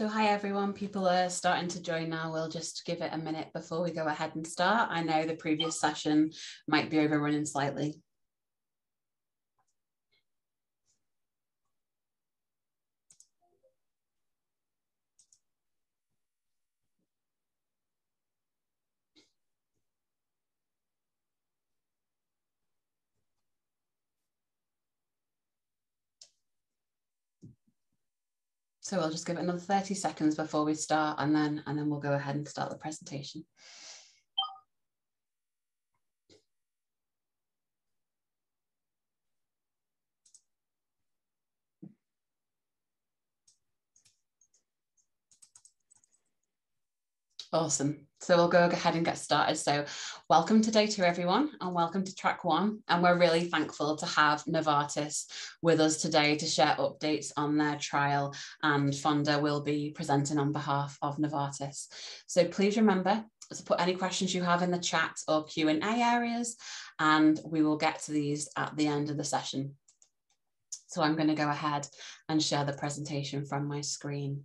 So hi everyone, people are starting to join now. We'll just give it a minute before we go ahead and start. I know the previous session might be overrunning slightly. So we'll just give it another 30 seconds before we start and then, and then we'll go ahead and start the presentation. Awesome. So we'll go ahead and get started. So welcome today to day two, everyone, and welcome to track one. And we're really thankful to have Novartis with us today to share updates on their trial. And Fonda will be presenting on behalf of Novartis. So please remember to put any questions you have in the chat or Q&A areas, and we will get to these at the end of the session. So I'm going to go ahead and share the presentation from my screen.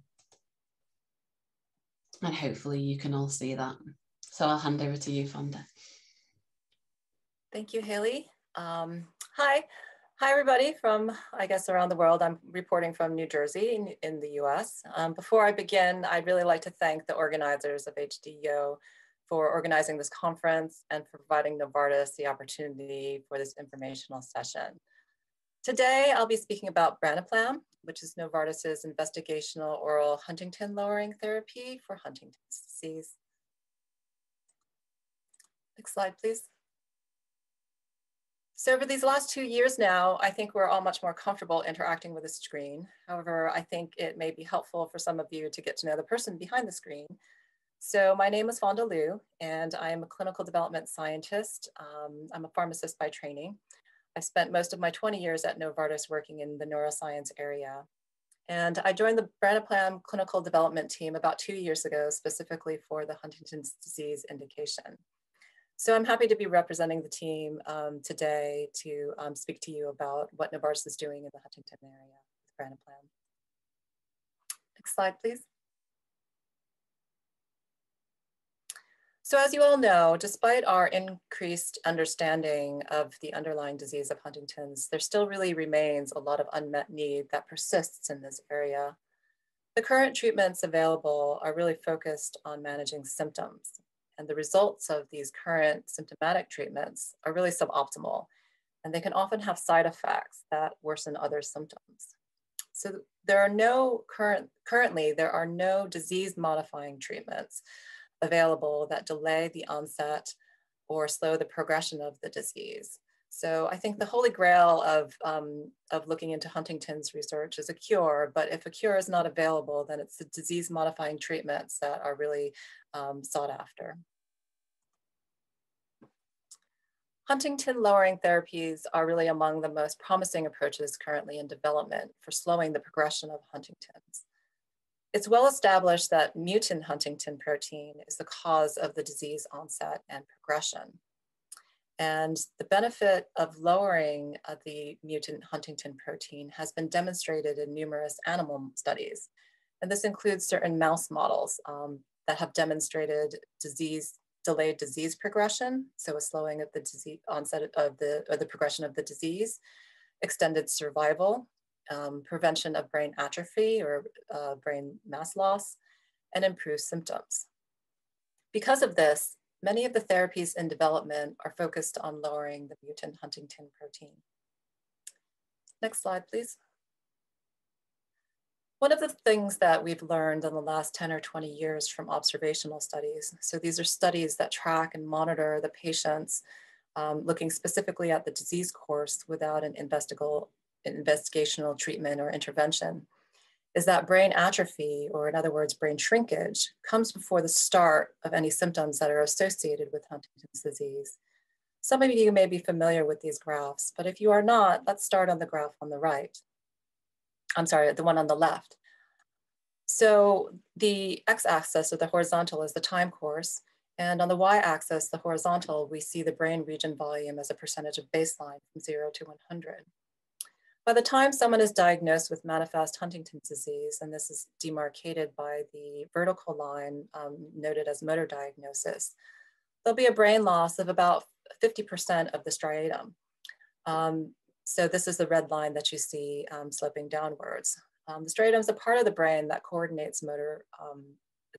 And hopefully you can all see that. So I'll hand over to you, Fonda. Thank you, Haley. Um, hi. Hi, everybody from, I guess, around the world. I'm reporting from New Jersey in, in the US. Um, before I begin, I'd really like to thank the organizers of HDYO for organizing this conference and for providing Novartis the opportunity for this informational session. Today, I'll be speaking about branaplam, which is Novartis's investigational oral Huntington lowering therapy for Huntington's disease. Next slide, please. So over these last two years now, I think we're all much more comfortable interacting with a screen. However, I think it may be helpful for some of you to get to know the person behind the screen. So my name is Fonda Liu, and I am a clinical development scientist. Um, I'm a pharmacist by training. I spent most of my 20 years at Novartis working in the neuroscience area. And I joined the Branaplam clinical development team about two years ago, specifically for the Huntington's disease indication. So I'm happy to be representing the team um, today to um, speak to you about what Novartis is doing in the Huntington area with Branaplam. Next slide, please. So as you all know, despite our increased understanding of the underlying disease of Huntington's, there still really remains a lot of unmet need that persists in this area. The current treatments available are really focused on managing symptoms, and the results of these current symptomatic treatments are really suboptimal, and they can often have side effects that worsen other symptoms. So there are no current, currently, there are no disease modifying treatments available that delay the onset or slow the progression of the disease. So I think the holy grail of, um, of looking into Huntington's research is a cure, but if a cure is not available, then it's the disease modifying treatments that are really um, sought after. Huntington lowering therapies are really among the most promising approaches currently in development for slowing the progression of Huntington's. It's well established that mutant Huntingtin protein is the cause of the disease onset and progression. And the benefit of lowering uh, the mutant Huntingtin protein has been demonstrated in numerous animal studies. And this includes certain mouse models um, that have demonstrated disease, delayed disease progression, so a slowing of the disease onset of the, or the progression of the disease, extended survival, um, prevention of brain atrophy or uh, brain mass loss, and improve symptoms. Because of this, many of the therapies in development are focused on lowering the mutant Huntingtin protein. Next slide, please. One of the things that we've learned in the last 10 or 20 years from observational studies, so these are studies that track and monitor the patients um, looking specifically at the disease course without an investigational treatment or intervention is that brain atrophy, or in other words, brain shrinkage, comes before the start of any symptoms that are associated with Huntington's disease. Some of you may be familiar with these graphs, but if you are not, let's start on the graph on the right. I'm sorry, the one on the left. So the x-axis or the horizontal is the time course, and on the y-axis, the horizontal, we see the brain region volume as a percentage of baseline from zero to 100. By the time someone is diagnosed with manifest Huntington's disease, and this is demarcated by the vertical line um, noted as motor diagnosis, there'll be a brain loss of about 50% of the striatum. Um, so this is the red line that you see um, sloping downwards. Um, the striatum is a part of the brain that coordinates motor um,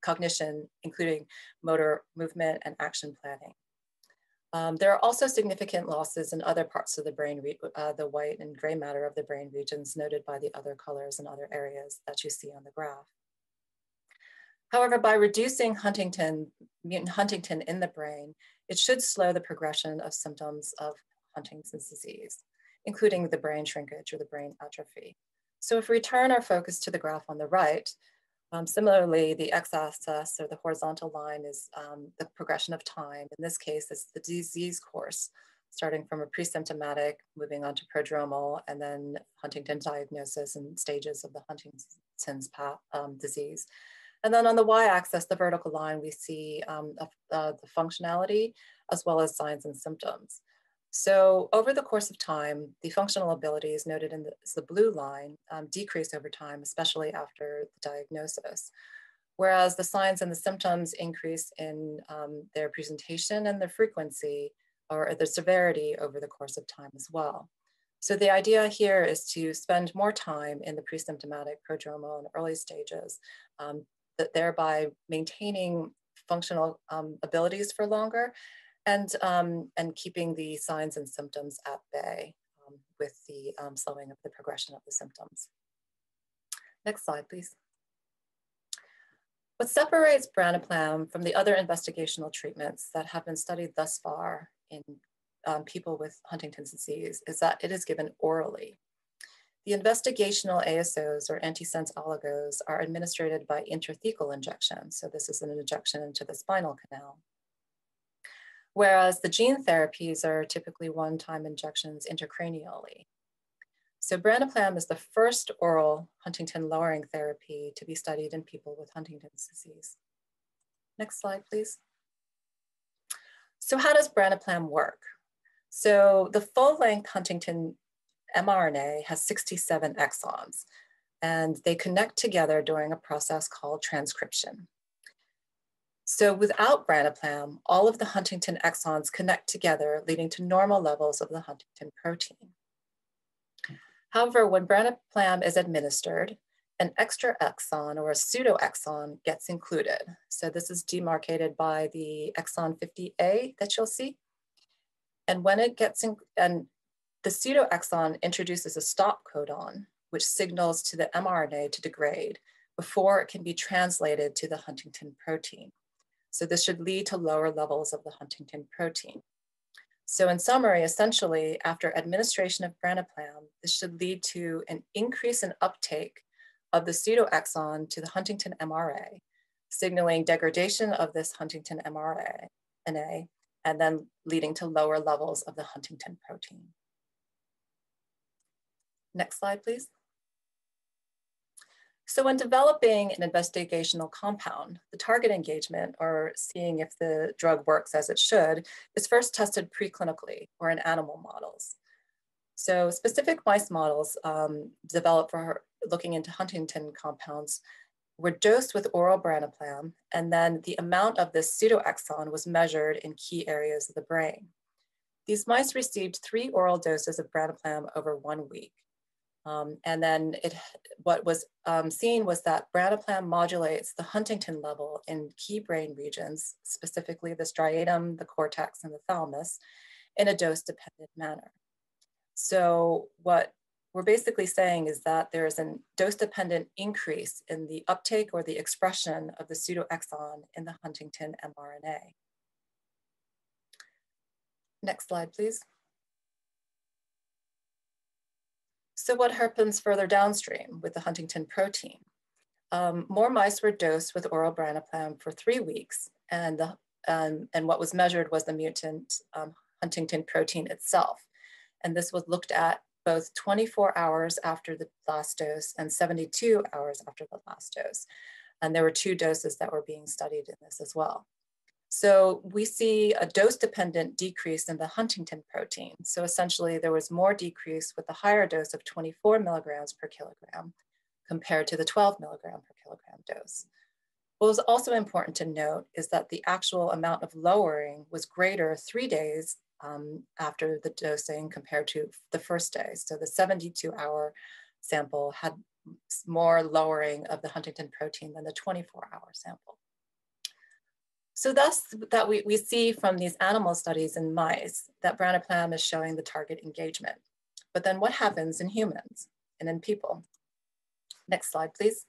cognition, including motor movement and action planning. Um, there are also significant losses in other parts of the brain, uh, the white and gray matter of the brain regions noted by the other colors and other areas that you see on the graph. However, by reducing Huntington, mutant Huntington in the brain, it should slow the progression of symptoms of Huntington's disease, including the brain shrinkage or the brain atrophy. So if we turn our focus to the graph on the right, um, similarly, the x-axis or the horizontal line is um, the progression of time. In this case, it's the disease course, starting from a pre-symptomatic, moving on to prodromal, and then Huntington diagnosis and stages of the Huntington's path, um, disease. And then on the y-axis, the vertical line, we see um, uh, the functionality as well as signs and symptoms. So over the course of time, the functional abilities noted in the, the blue line um, decrease over time, especially after the diagnosis. Whereas the signs and the symptoms increase in um, their presentation and the frequency or the severity over the course of time as well. So the idea here is to spend more time in the pre-symptomatic, prodromal, and early stages, um, that thereby maintaining functional um, abilities for longer and, um, and keeping the signs and symptoms at bay um, with the um, slowing of the progression of the symptoms. Next slide, please. What separates branaplam from the other investigational treatments that have been studied thus far in um, people with Huntington's disease is that it is given orally. The investigational ASOs or antisense oligos are administered by intrathecal injection. So this is an injection into the spinal canal whereas the gene therapies are typically one-time injections intracranially. So branaplam is the first oral Huntington lowering therapy to be studied in people with Huntington's disease. Next slide, please. So how does branaplam work? So the full-length Huntington mRNA has 67 exons, and they connect together during a process called transcription. So without branaplam, all of the Huntington exons connect together, leading to normal levels of the Huntington protein. However, when branaplam is administered, an extra exon or a pseudoexon gets included. So this is demarcated by the exon 50A that you'll see. And when it gets in, and the pseudoexon introduces a stop codon, which signals to the mRNA to degrade before it can be translated to the Huntington protein. So this should lead to lower levels of the Huntington protein. So in summary, essentially, after administration of branaplam, this should lead to an increase in uptake of the pseudoexon to the Huntington mRNA, signaling degradation of this Huntington mRNA, and then leading to lower levels of the Huntington protein. Next slide, please. So when developing an investigational compound, the target engagement, or seeing if the drug works as it should, is first tested preclinically or in animal models. So specific mice models um, developed for looking into Huntington compounds were dosed with oral branaplam, and then the amount of this pseudoexon was measured in key areas of the brain. These mice received three oral doses of branaplam over one week. Um, and then it, what was um, seen was that branaplam modulates the Huntington level in key brain regions, specifically the striatum, the cortex, and the thalamus, in a dose-dependent manner. So what we're basically saying is that there is a dose-dependent increase in the uptake or the expression of the pseudoexon in the Huntington mRNA. Next slide, please. So what happens further downstream with the Huntington protein? Um, more mice were dosed with oral branaplam for three weeks, and, the, um, and what was measured was the mutant um, Huntington protein itself. And this was looked at both 24 hours after the last dose and 72 hours after the last dose. And there were two doses that were being studied in this as well. So we see a dose-dependent decrease in the Huntington protein. So essentially there was more decrease with the higher dose of 24 milligrams per kilogram compared to the 12 milligram per kilogram dose. What was also important to note is that the actual amount of lowering was greater three days um, after the dosing compared to the first day. So the 72 hour sample had more lowering of the Huntington protein than the 24 hour sample. So thus that we, we see from these animal studies in mice that branaplam is showing the target engagement. But then what happens in humans and in people? Next slide, please.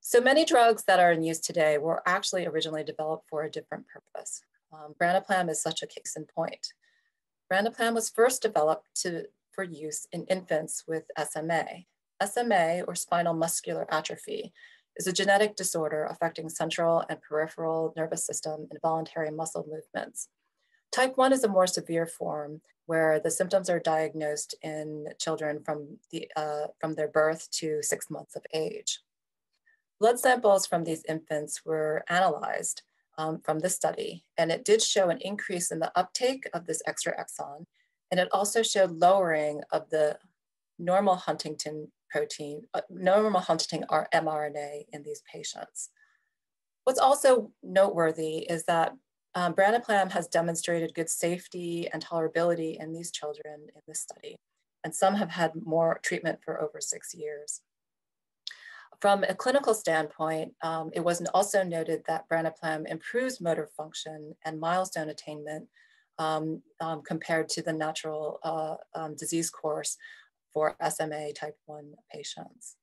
So many drugs that are in use today were actually originally developed for a different purpose. Um, branaplam is such a case in point. Branaplam was first developed to, for use in infants with SMA. SMA, or spinal muscular atrophy, is a genetic disorder affecting central and peripheral nervous system and voluntary muscle movements. Type 1 is a more severe form where the symptoms are diagnosed in children from, the, uh, from their birth to six months of age. Blood samples from these infants were analyzed um, from this study, and it did show an increase in the uptake of this extra exon, and it also showed lowering of the normal Huntingtin protein, uh, normal Huntingtin mRNA in these patients. What's also noteworthy is that um, branaplam has demonstrated good safety and tolerability in these children in this study, and some have had more treatment for over six years. From a clinical standpoint, um, it was also noted that branaplam improves motor function and milestone attainment um, um, compared to the natural uh, um, disease course for SMA type 1 patients.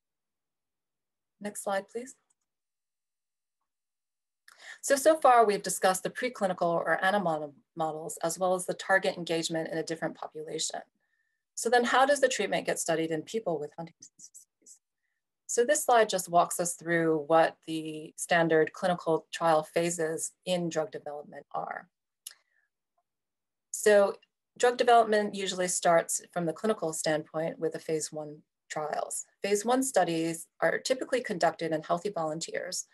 Next slide, please. So, so far we've discussed the preclinical or animal models as well as the target engagement in a different population. So then how does the treatment get studied in people with Huntington's disease? So this slide just walks us through what the standard clinical trial phases in drug development are. So Drug development usually starts from the clinical standpoint with the phase one trials. Phase one studies are typically conducted in healthy volunteers.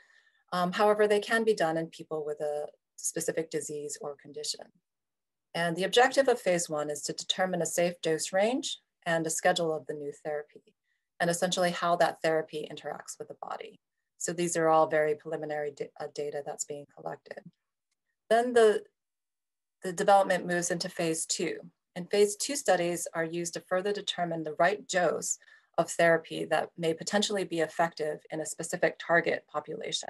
Um, however, they can be done in people with a specific disease or condition. And the objective of phase one is to determine a safe dose range and a schedule of the new therapy, and essentially how that therapy interacts with the body. So these are all very preliminary uh, data that's being collected. Then the the development moves into phase two. And phase two studies are used to further determine the right dose of therapy that may potentially be effective in a specific target population.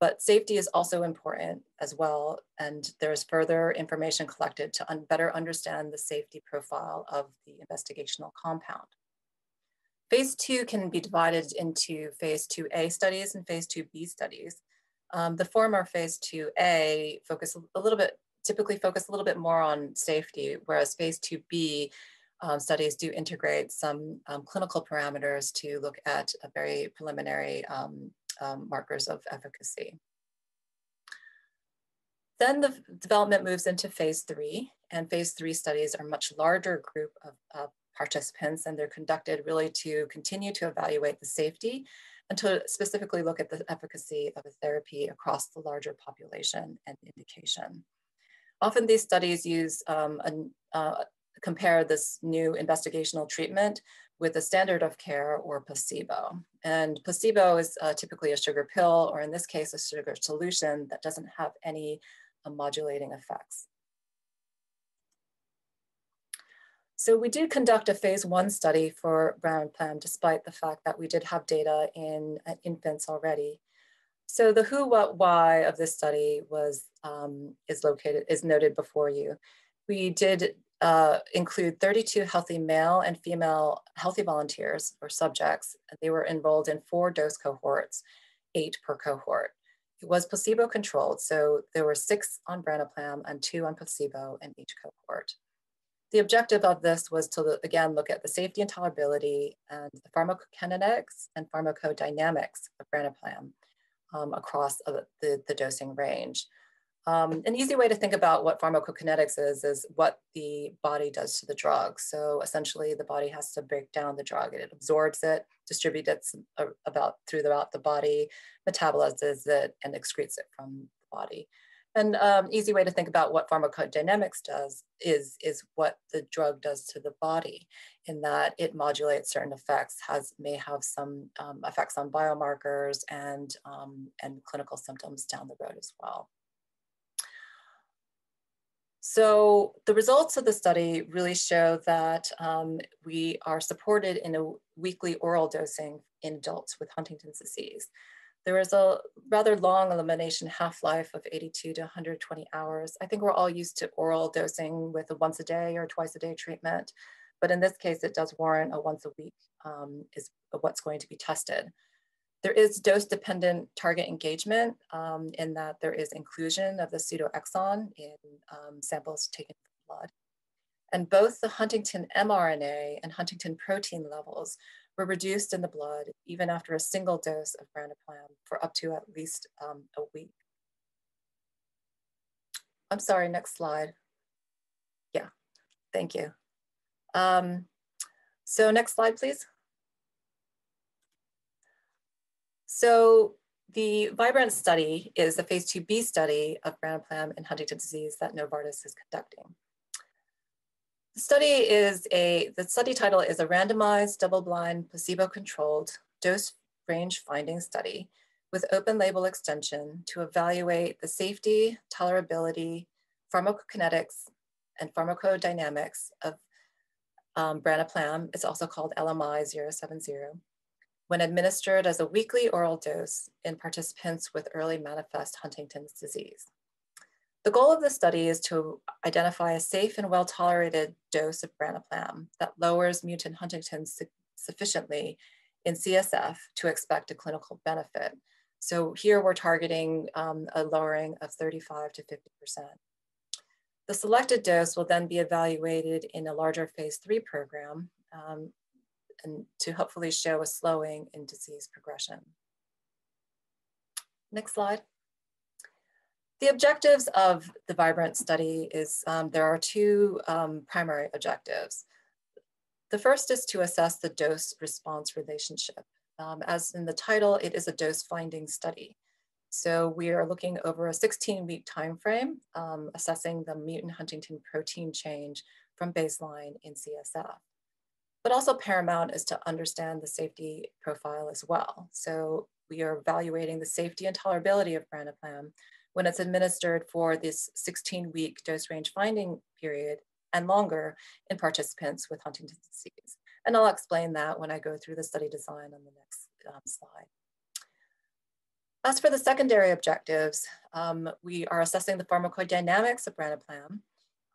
But safety is also important as well, and there's further information collected to un better understand the safety profile of the investigational compound. Phase two can be divided into phase 2A studies and phase 2B studies. Um, the former phase 2A focus a little bit typically focus a little bit more on safety, whereas phase 2B um, studies do integrate some um, clinical parameters to look at very preliminary um, um, markers of efficacy. Then the development moves into phase three, and phase three studies are a much larger group of uh, participants, and they're conducted really to continue to evaluate the safety and to specifically look at the efficacy of a therapy across the larger population and indication. Often these studies use um, a, uh, compare this new investigational treatment with a standard of care or placebo. And placebo is uh, typically a sugar pill, or in this case, a sugar solution that doesn't have any uh, modulating effects. So we did conduct a phase one study for branaplam, despite the fact that we did have data in uh, infants already. So the who, what, why of this study was um, is located is noted before you. We did uh, include 32 healthy male and female healthy volunteers or subjects. They were enrolled in four dose cohorts, eight per cohort. It was placebo controlled, so there were six on branaplam and two on placebo in each cohort. The objective of this was to, again, look at the safety and tolerability and the pharmacokinetics and pharmacodynamics of branaplam um, across uh, the, the dosing range. Um, an easy way to think about what pharmacokinetics is, is what the body does to the drug. So essentially the body has to break down the drug. It absorbs it, distributes it uh, about throughout the body, metabolizes it, and excretes it from the body. And um, easy way to think about what pharmacodynamics does is, is what the drug does to the body in that it modulates certain effects, has may have some um, effects on biomarkers and, um, and clinical symptoms down the road as well. So the results of the study really show that um, we are supported in a weekly oral dosing in adults with Huntington's disease. There is a rather long elimination half-life of 82 to 120 hours. I think we're all used to oral dosing with a once a day or twice a day treatment, but in this case, it does warrant a once a week um, is what's going to be tested. There is dose-dependent target engagement um, in that there is inclusion of the pseudoexon in um, samples taken from blood. And both the Huntington mRNA and Huntington protein levels were reduced in the blood even after a single dose of branaplam for up to at least um, a week. I'm sorry, next slide. Yeah, thank you. Um, so next slide, please. So the Vibrant study is a phase 2b study of branaplam in Huntington's disease that Novartis is conducting. The study is a, the study title is a randomized double-blind placebo-controlled dose range finding study with open label extension to evaluate the safety, tolerability, pharmacokinetics, and pharmacodynamics of um, branaplam. It's also called LMI 070 when administered as a weekly oral dose in participants with early manifest Huntington's disease. The goal of the study is to identify a safe and well-tolerated dose of branaplam that lowers mutant Huntington su sufficiently in CSF to expect a clinical benefit. So here we're targeting um, a lowering of 35 to 50%. The selected dose will then be evaluated in a larger phase three program um, and to hopefully show a slowing in disease progression. Next slide. The objectives of the Vibrant study is um, there are two um, primary objectives. The first is to assess the dose response relationship. Um, as in the title, it is a dose finding study. So we are looking over a 16 week time frame, um, assessing the mutant Huntington protein change from baseline in CSF. But also paramount is to understand the safety profile as well. So we are evaluating the safety and tolerability of branaplam when it's administered for this 16 week dose range finding period and longer in participants with Huntington's disease. And I'll explain that when I go through the study design on the next um, slide. As for the secondary objectives, um, we are assessing the pharmacodynamics of branaplam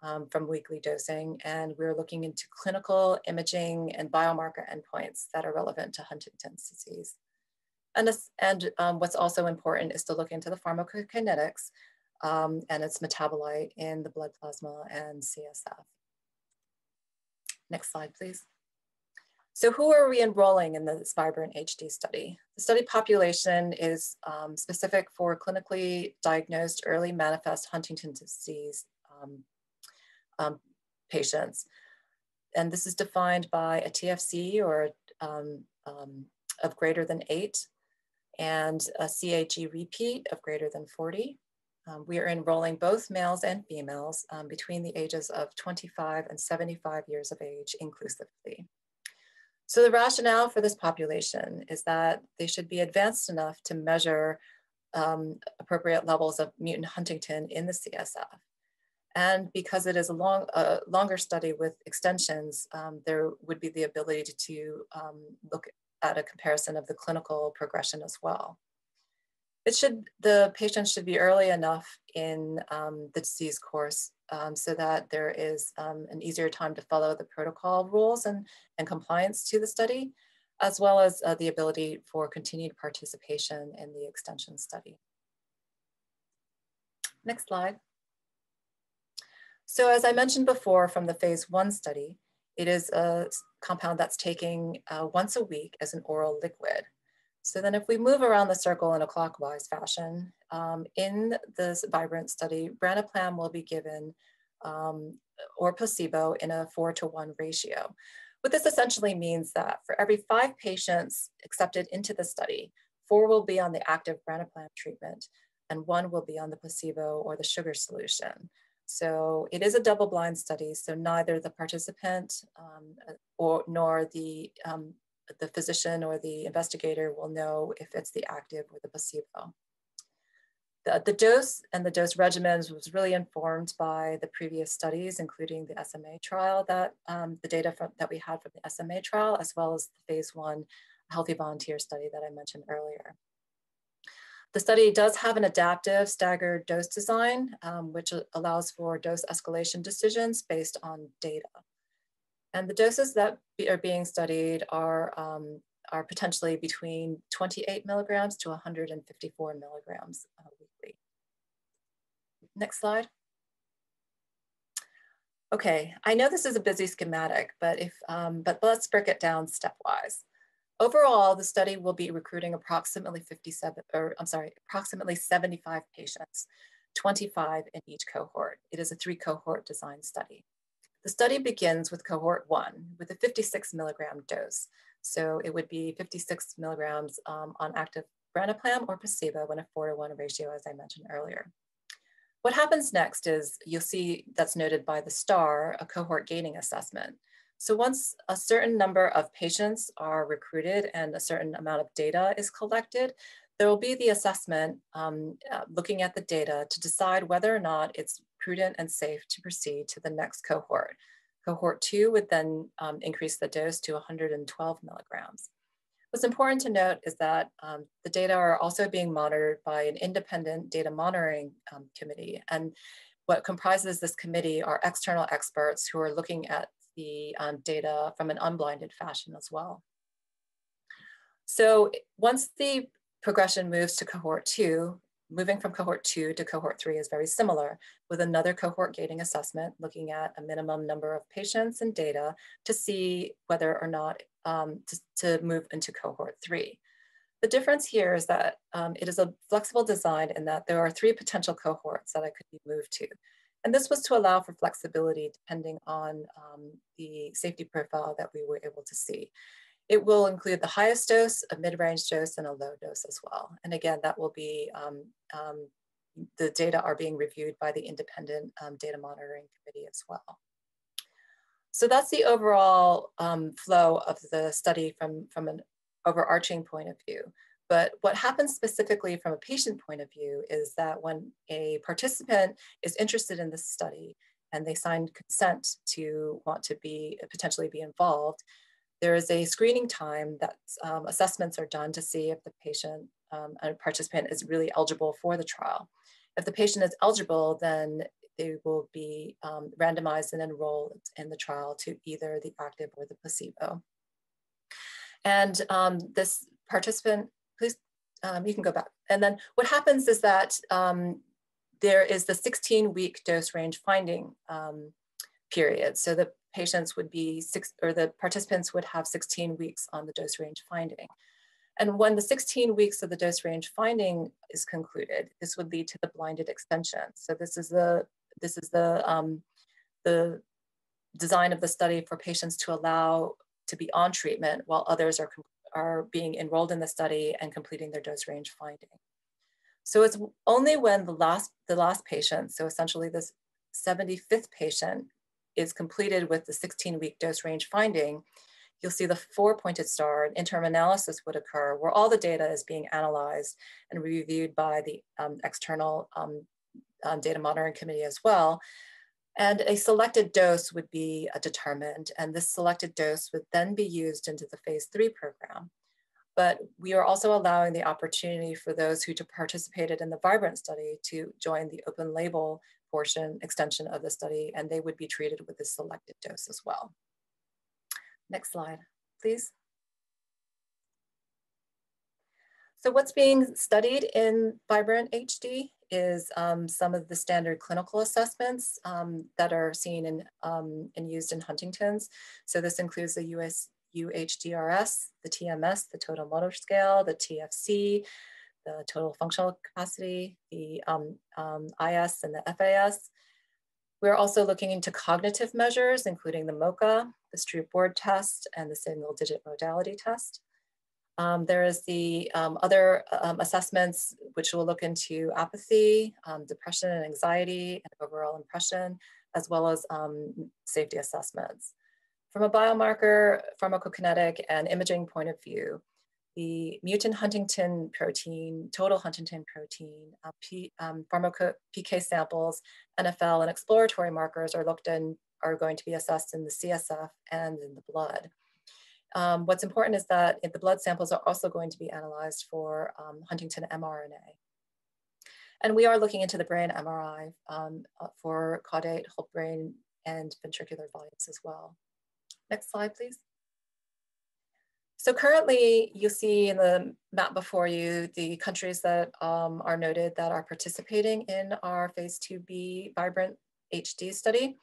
um, from weekly dosing, and we're looking into clinical imaging and biomarker endpoints that are relevant to Huntington's disease. And, this, and um, what's also important is to look into the pharmacokinetics um, and its metabolite in the blood plasma and CSF. Next slide, please. So who are we enrolling in this Vibrant HD study? The study population is um, specific for clinically diagnosed early manifest Huntington's disease um, um, patients. And this is defined by a TFC or um, um, of greater than eight and a CAG repeat of greater than 40. Um, we are enrolling both males and females um, between the ages of 25 and 75 years of age inclusively. So the rationale for this population is that they should be advanced enough to measure um, appropriate levels of mutant Huntington in the CSF. And because it is a long, uh, longer study with extensions, um, there would be the ability to, to um, look at a comparison of the clinical progression as well. It should, the patient should be early enough in um, the disease course um, so that there is um, an easier time to follow the protocol rules and, and compliance to the study, as well as uh, the ability for continued participation in the extension study. Next slide. So as I mentioned before from the phase one study, it is a compound that's taking uh, once a week as an oral liquid. So then if we move around the circle in a clockwise fashion, um, in this Vibrant study, branaplam will be given um, or placebo in a four to one ratio. What this essentially means that for every five patients accepted into the study, four will be on the active branaplam treatment, and one will be on the placebo or the sugar solution. So it is a double-blind study, so neither the participant um, or nor the um, the physician or the investigator will know if it's the active or the placebo. The, the dose and the dose regimens was really informed by the previous studies, including the SMA trial that um, the data from, that we had from the SMA trial, as well as the phase one healthy volunteer study that I mentioned earlier. The study does have an adaptive staggered dose design, um, which allows for dose escalation decisions based on data. And the doses that are being studied are um, are potentially between 28 milligrams to 154 milligrams uh, weekly. Next slide. Okay, I know this is a busy schematic, but if um, but let's break it down stepwise. Overall, the study will be recruiting approximately 57, or I'm sorry, approximately 75 patients, 25 in each cohort. It is a three cohort design study. The study begins with cohort one with a 56 milligram dose. So it would be 56 milligrams um, on active branaplam or placebo when a four to one ratio, as I mentioned earlier. What happens next is you'll see that's noted by the star, a cohort gating assessment. So once a certain number of patients are recruited and a certain amount of data is collected, there will be the assessment um, uh, looking at the data to decide whether or not it's prudent and safe to proceed to the next cohort. Cohort two would then um, increase the dose to 112 milligrams. What's important to note is that um, the data are also being monitored by an independent data monitoring um, committee. And what comprises this committee are external experts who are looking at the um, data from an unblinded fashion as well. So once the progression moves to cohort two, moving from cohort two to cohort three is very similar with another cohort gating assessment looking at a minimum number of patients and data to see whether or not um, to, to, move into cohort three. The difference here is that um, it is a flexible design in that there are three potential cohorts that I could be moved to. And this was to allow for flexibility depending on um, the safety profile that we were able to see. It will include the highest dose, a mid-range dose, and a low dose as well. And again, that will be, um, um, the data are being reviewed by the independent um, data monitoring committee as well. So that's the overall um, flow of the study from, from an overarching point of view. But what happens specifically from a patient point of view is that when a participant is interested in this study and they sign consent to want to be potentially be involved, there is a screening time that um, assessments are done to see if the patient um, and participant is really eligible for the trial. If the patient is eligible, then they will be um, randomized and enrolled in the trial to either the active or the placebo. And um, this participant, um, you can go back. And then what happens is that um, there is the 16 week dose range finding period. So the patients would be six, or the participants would have 16 weeks on the dose range finding. And when the 16 weeks of the dose range finding is concluded, this would lead to the blinded extension. So this is the, this is the, um, the design of the study for patients to allow to be on treatment while others are, are being enrolled in the study and completing their dose range finding. So it's only when the last, the last patient, so essentially this 75th patient is completed with the 16 week dose range finding, you'll see the four pointed star, an interim analysis would occur where all the data is being analyzed and reviewed by the um, external um, um, data monitoring committee as well. And a selected dose would be determined, and this selected dose would then be used into the phase three program. But we are also allowing the opportunity for those who participated in the Vibrant study to join the open label portion extension of the study, and they would be treated with this selected dose as well. Next slide, please. So what's being studied in Vibrant HD is um, some of the standard clinical assessments um, that are seen in, um, and used in Huntington's. So this includes the US, UHDRS, the TMS, the Total Motor Scale, the TFC, the total functional capacity, the um, um, IS and the FAS. We're also looking into cognitive measures, including the MoCA, the Stroop word test, and the symbol digit modality test. Um, there is the um, other um, assessments, which will look into apathy, um, depression and anxiety, and overall impression, as well as um, safety assessments. From a biomarker, pharmacokinetic, and imaging point of view, the mutant Huntington protein, total Huntington protein, uh, P, PK samples, NFL, and exploratory markers are looked in, are going to be assessed in the CSF and in the blood. Um, what's important is that the blood samples are also going to be analyzed for um, Huntington mRNA. And we are looking into the brain MRI um, uh, for caudate, whole brain, and ventricular volumes as well. Next slide, please. So currently you see in the map before you the countries that um, are noted that are participating in our phase 2B Vibrant HD study.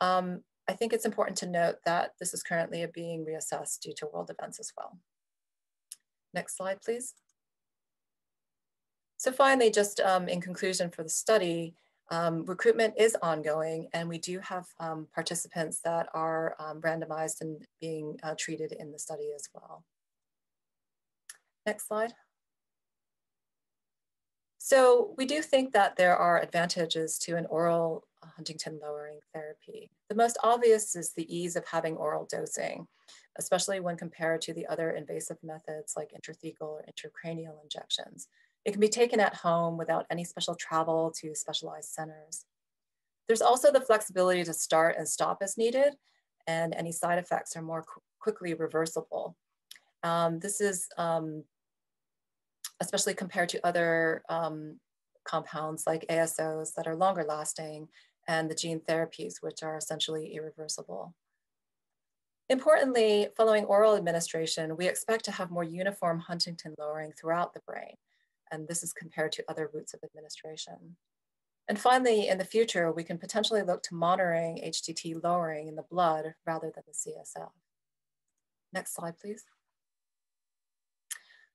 Um, I think it's important to note that this is currently being reassessed due to world events as well. Next slide, please. So finally, just um, in conclusion for the study, um, recruitment is ongoing and we do have um, participants that are um, randomized and being uh, treated in the study as well. Next slide. So we do think that there are advantages to an oral Huntington lowering therapy. The most obvious is the ease of having oral dosing, especially when compared to the other invasive methods like intrathecal or intracranial injections. It can be taken at home without any special travel to specialized centers. There's also the flexibility to start and stop as needed, and any side effects are more qu quickly reversible. Um, this is um, especially compared to other um, compounds like ASOs that are longer lasting and the gene therapies, which are essentially irreversible. Importantly, following oral administration, we expect to have more uniform Huntington lowering throughout the brain. And this is compared to other routes of administration. And finally, in the future, we can potentially look to monitoring HTT lowering in the blood rather than the CSF. Next slide, please.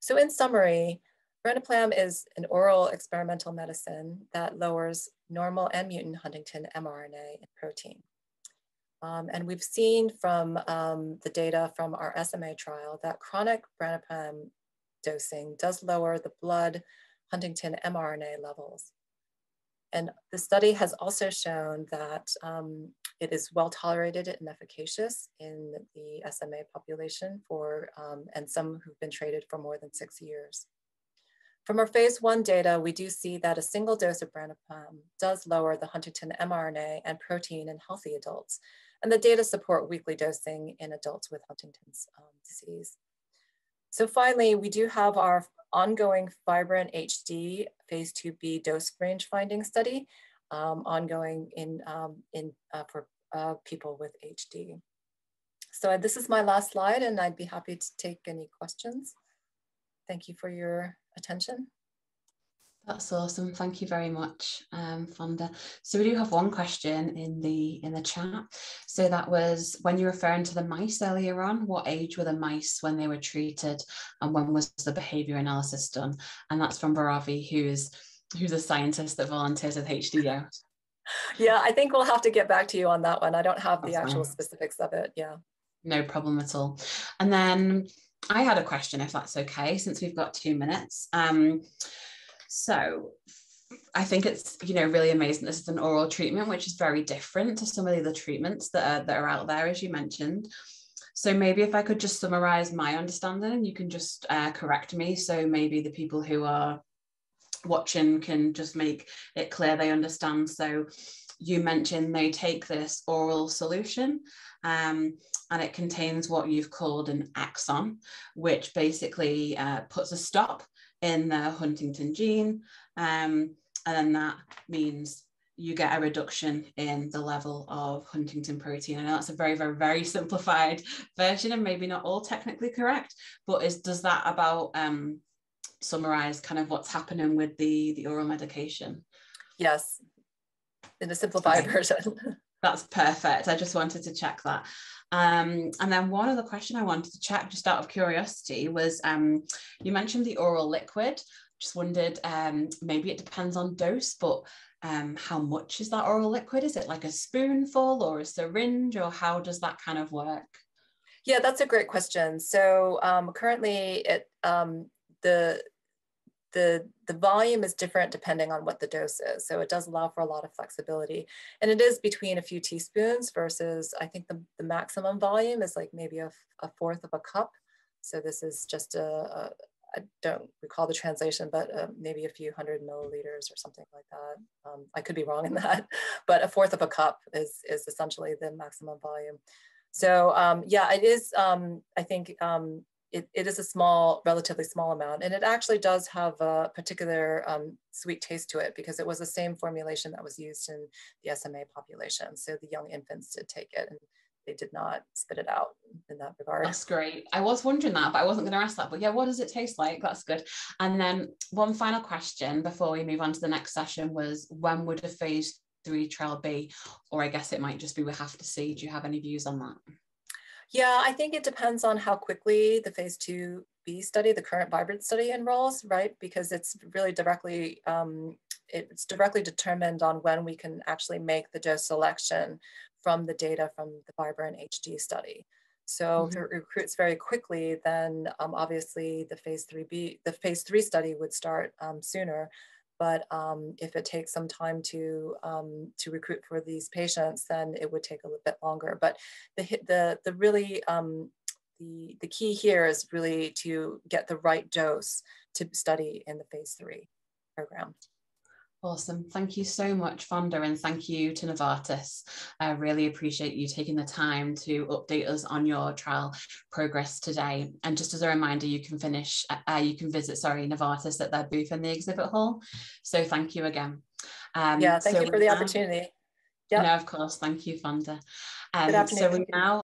So in summary, Branaplam is an oral experimental medicine that lowers normal and mutant Huntington mRNA and protein. Um, and we've seen from um, the data from our SMA trial that chronic Branaplam dosing does lower the blood Huntington mRNA levels. And the study has also shown that um, it is well tolerated and efficacious in the SMA population for, um, and some who've been treated for more than six years. From our phase one data, we do see that a single dose of branaplam does lower the Huntington mRNA and protein in healthy adults. And the data support weekly dosing in adults with Huntington's um, disease. So finally, we do have our ongoing Vibrant HD phase 2B dose range finding study um, ongoing in, um, in, uh, for uh, people with HD. So this is my last slide and I'd be happy to take any questions. Thank you for your attention. That's awesome. Thank you very much, um, Fonda. So we do have one question in the in the chat. So that was when you're referring to the mice earlier on. What age were the mice when they were treated, and when was the behaviour analysis done? And that's from Baravi, who's who's a scientist that volunteers with HDYO. Yeah, I think we'll have to get back to you on that one. I don't have the actual fine. specifics of it. Yeah. No problem at all. And then I had a question, if that's okay, since we've got two minutes. Um, so I think it's you know really amazing. This is an oral treatment, which is very different to some of the other treatments that are, that are out there, as you mentioned. So maybe if I could just summarize my understanding, you can just uh, correct me. So maybe the people who are watching can just make it clear they understand. So you mentioned they take this oral solution um, and it contains what you've called an exon, which basically uh, puts a stop in the Huntington gene. Um, and then that means you get a reduction in the level of Huntington protein. I know that's a very, very, very simplified version and maybe not all technically correct, but is does that about um, summarize kind of what's happening with the, the oral medication? Yes, in a simplified okay. version. That's perfect. I just wanted to check that. Um, and then one other question I wanted to check, just out of curiosity, was um, you mentioned the oral liquid. Just wondered, um, maybe it depends on dose, but um, how much is that oral liquid? Is it like a spoonful or a syringe, or how does that kind of work? Yeah, that's a great question. So um, currently, it um, the the the volume is different depending on what the dose is. So it does allow for a lot of flexibility, and it is between a few teaspoons versus I think the the maximum volume is like maybe a, a fourth of a cup. So this is just a, a I don't recall the translation, but uh, maybe a few hundred milliliters or something like that. Um, I could be wrong in that, but a fourth of a cup is, is essentially the maximum volume. So um, yeah, it is, um, I think um, it, it is a small, relatively small amount. And it actually does have a particular um, sweet taste to it because it was the same formulation that was used in the SMA population. So the young infants did take it and they did not spit it out in that regard. That's great. I was wondering that, but I wasn't going to ask that. But yeah, what does it taste like? That's good. And then one final question before we move on to the next session was when would a phase three trial be? Or I guess it might just be we have to see. Do you have any views on that? Yeah, I think it depends on how quickly the phase two B study, the current Vibrant study enrolls, right? Because it's really directly um, it's directly determined on when we can actually make the dose selection from the data from the Vibrant HD study. So mm-hmm. if it recruits very quickly, then um, obviously the phase 3B, the phase three study would start um, sooner. But um, if it takes some time to um, to recruit for these patients, then it would take a little bit longer. But the the the really um, the the key here is really to get the right dose to study in the phase three program. Awesome. Thank you so much, Fonda, and thank you to Novartis. I really appreciate you taking the time to update us on your trial progress today. And just as a reminder, you can finish, uh, you can visit, sorry, Novartis at their booth in the exhibit hall. So thank you again. Um, yeah, thank so you for the now, opportunity. Yeah, no, of course. Thank you, Fonda. Um, Good afternoon. So we now